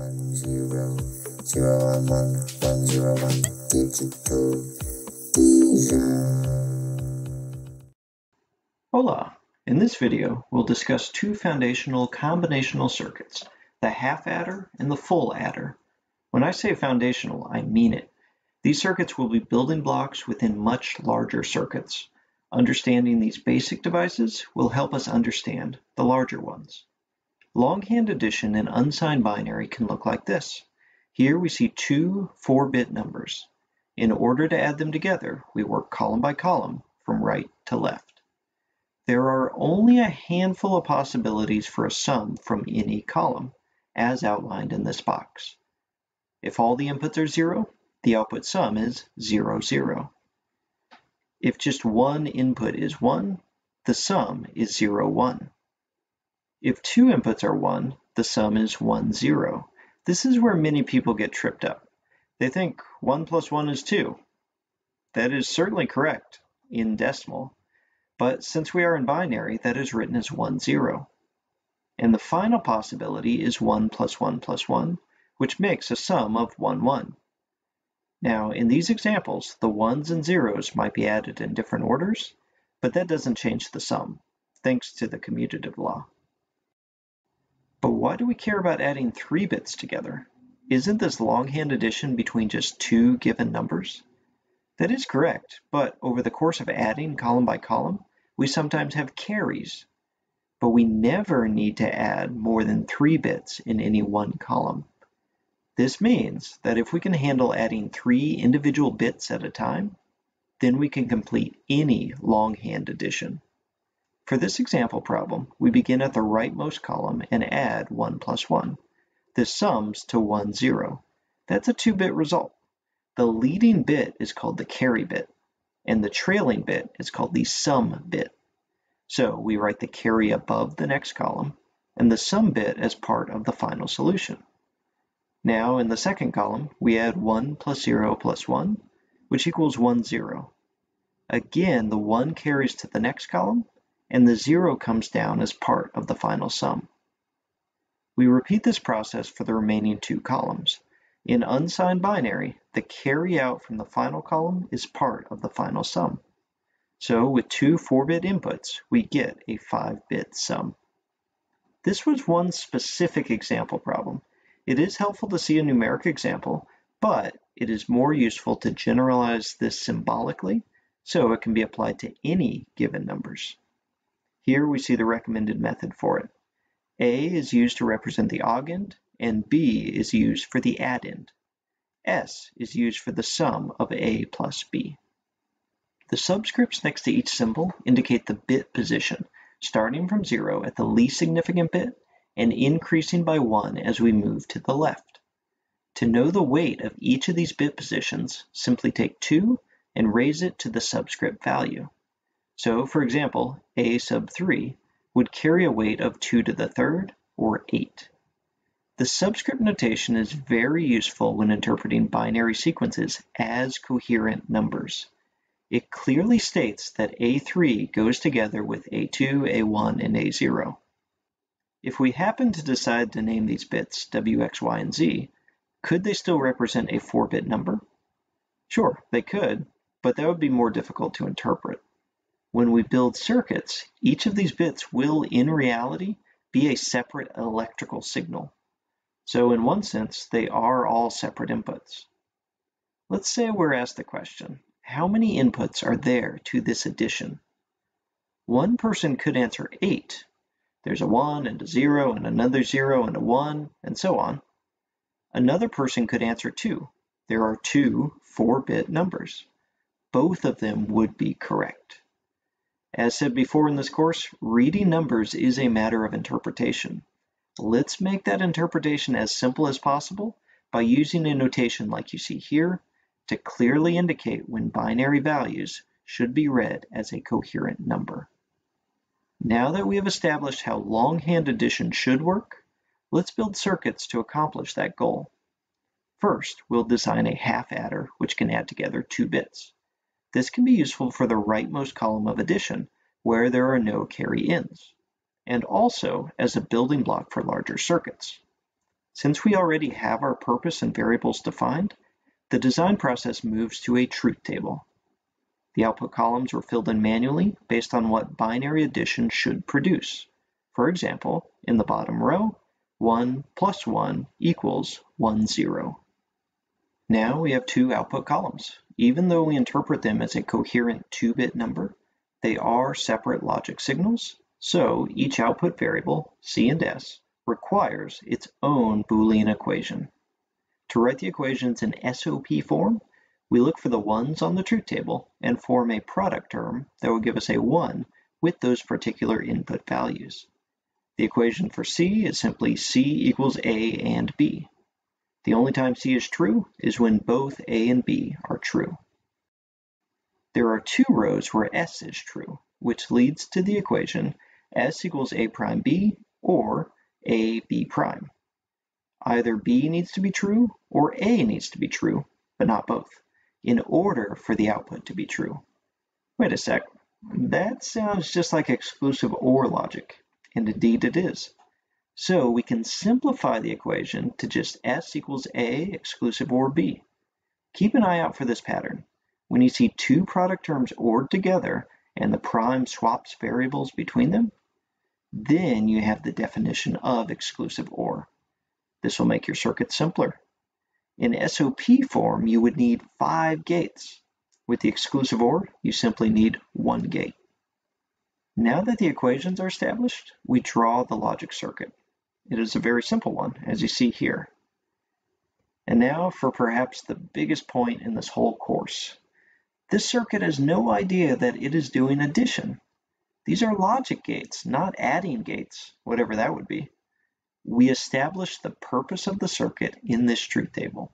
one zero zero one one one zero one digital Hola! In this video, we'll discuss two foundational combinational circuits, the half adder and the full adder. When I say foundational, I mean it. These circuits will be building blocks within much larger circuits. Understanding these basic devices will help us understand the larger ones. Longhand addition in unsigned binary can look like this. Here we see two 4-bit numbers. In order to add them together, we work column by column from right to left. There are only a handful of possibilities for a sum from any column, as outlined in this box. If all the inputs are zero, the output sum is 0, 0. If just one input is 1, the sum is 0, 1. If two inputs are 1, the sum is 1, 0. This is where many people get tripped up. They think 1 plus 1 is 2. That is certainly correct in decimal, but since we are in binary, that is written as 1, 0. And the final possibility is 1 plus 1 plus 1, which makes a sum of 1, 1. Now, in these examples, the ones and zeros might be added in different orders, but that doesn't change the sum, thanks to the commutative law. But why do we care about adding three bits together? Isn't this longhand addition between just two given numbers? That is correct, but over the course of adding column by column, we sometimes have carries. But we never need to add more than three bits in any one column. This means that if we can handle adding three individual bits at a time, then we can complete any longhand addition. For this example problem, we begin at the rightmost column and add 1 plus 1. This sums to 1, 0. That's a 2-bit result. The leading bit is called the carry bit, and the trailing bit is called the sum bit. So we write the carry above the next column, and the sum bit as part of the final solution. Now in the second column, we add 1 plus 0 plus 1, which equals 1, 0. Again, the 1 carries to the next column, and the zero comes down as part of the final sum. We repeat this process for the remaining two columns. In unsigned binary, the carry out from the final column is part of the final sum. So with two 4-bit inputs, we get a 5-bit sum. This was one specific example problem. It is helpful to see a numeric example, but it is more useful to generalize this symbolically so it can be applied to any given numbers. Here we see the recommended method for it. A is used to represent the augend, and B is used for the addend. S is used for the sum of A plus B. The subscripts next to each symbol indicate the bit position, starting from 0 at the least significant bit and increasing by 1 as we move to the left. To know the weight of each of these bit positions, simply take 2 and raise it to the subscript value. So for example, a sub 3 would carry a weight of 2 to the third, or 8. The subscript notation is very useful when interpreting binary sequences as coherent numbers. It clearly states that A3 goes together with A2, A1, and A0. If we happen to decide to name these bits W, X, Y, and Z, could they still represent a 4-bit number? Sure, they could, but that would be more difficult to interpret. When we build circuits, each of these bits will, in reality, be a separate electrical signal. So in one sense, they are all separate inputs. Let's say we're asked the question, how many inputs are there to this addition? One person could answer 8. There's a 1 and a 0 and another 0 and a 1 and so on. Another person could answer 2. There are two 4-bit numbers. Both of them would be correct. As said before in this course, reading numbers is a matter of interpretation. Let's make that interpretation as simple as possible by using a notation like you see here to clearly indicate when binary values should be read as a coherent number. Now that we have established how longhand addition should work, let's build circuits to accomplish that goal. First, we'll design a half adder which can add together two bits. This can be useful for the rightmost column of addition, where there are no carry-ins, and also as a building block for larger circuits. Since we already have our purpose and variables defined, the design process moves to a truth table. The output columns were filled in manually based on what binary addition should produce. For example, in the bottom row, 1 plus 1 equals 1, 0. Now we have two output columns. Even though we interpret them as a coherent 2-bit number, they are separate logic signals, so each output variable, C and S, requires its own Boolean equation. To write the equations in SOP form, we look for the ones on the truth table and form a product term that will give us a 1 with those particular input values. The equation for C is simply C equals A and B. The only time C is true is when both A and B are true. There are two rows where S is true, which leads to the equation S equals A prime B or A B prime. Either B needs to be true or A needs to be true, but not both, in order for the output to be true. Wait a sec, that sounds just like exclusive OR logic, and indeed it is. So we can simplify the equation to just S equals A exclusive OR B. Keep an eye out for this pattern. When you see two product terms ORed together and the prime swaps variables between them, then you have the definition of exclusive OR. This will make your circuit simpler. In SOP form, you would need five gates. With the exclusive OR, you simply need one gate. Now that the equations are established, we draw the logic circuit. It is a very simple one, as you see here. And now for perhaps the biggest point in this whole course. This circuit has no idea that it is doing addition. These are logic gates, not adding gates, whatever that would be. We establish the purpose of the circuit in this truth table.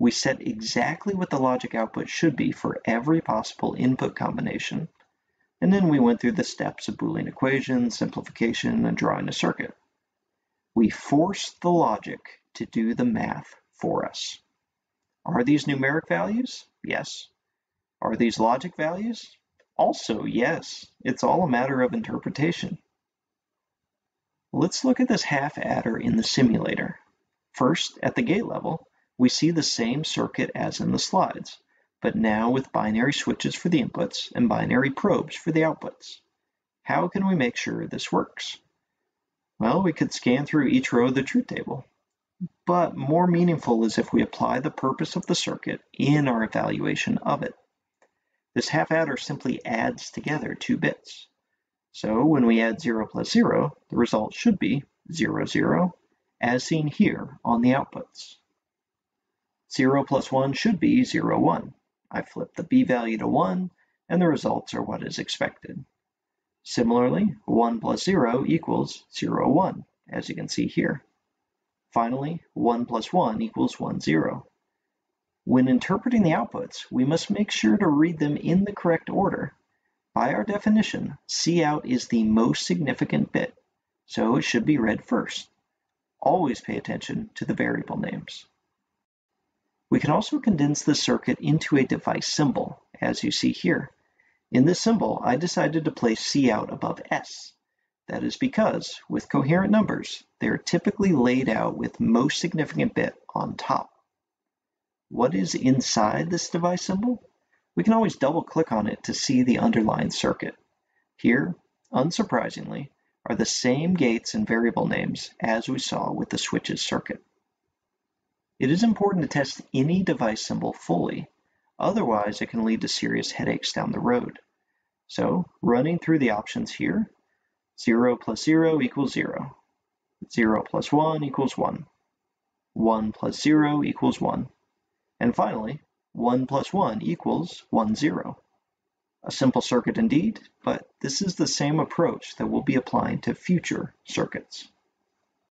We set exactly what the logic output should be for every possible input combination, and then we went through the steps of Boolean equations, simplification, and drawing a circuit. We force the logic to do the math for us. Are these numeric values? Yes. Are these logic values? Also, yes. It's all a matter of interpretation. Let's look at this half adder in the simulator. First, at the gate level, we see the same circuit as in the slides, but now with binary switches for the inputs and binary probes for the outputs. How can we make sure this works? Well, we could scan through each row of the truth table. But more meaningful is if we apply the purpose of the circuit in our evaluation of it. This half adder simply adds together two bits. So when we add 0 plus 0, the result should be 0, 0, as seen here on the outputs. 0 plus 1 should be 0, 1. I flip the b value to 1, and the results are what is expected. Similarly, 1 plus 0 equals 0, 1, as you can see here. Finally, 1 plus 1 equals 1, 0. When interpreting the outputs, we must make sure to read them in the correct order. By our definition, Cout is the most significant bit, so it should be read first. Always pay attention to the variable names. We can also condense the circuit into a device symbol, as you see here. In this symbol, I decided to place C out above S. That is because, with coherent numbers, they are typically laid out with most significant bit on top. What is inside this device symbol? We can always double click on it to see the underlying circuit. Here, unsurprisingly, are the same gates and variable names as we saw with the switches circuit. It is important to test any device symbol fully Otherwise, it can lead to serious headaches down the road. So running through the options here, 0 plus 0 equals 0. 0 plus 1 equals 1. 1 plus 0 equals 1. And finally, 1 plus 1 equals 1, 0. A simple circuit indeed, but this is the same approach that we'll be applying to future circuits.